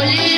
Holy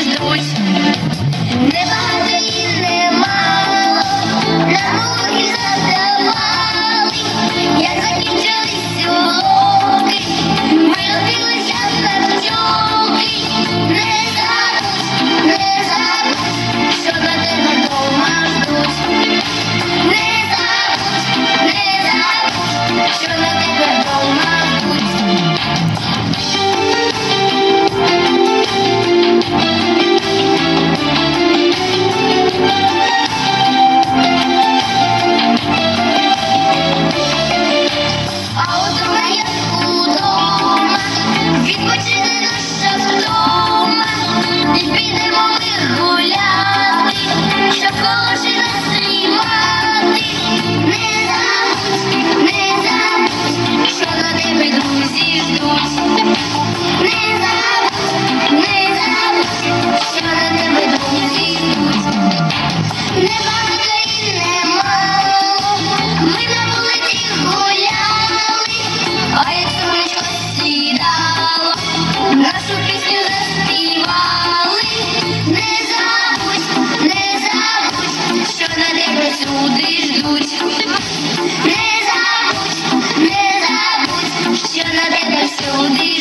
Reason. Don't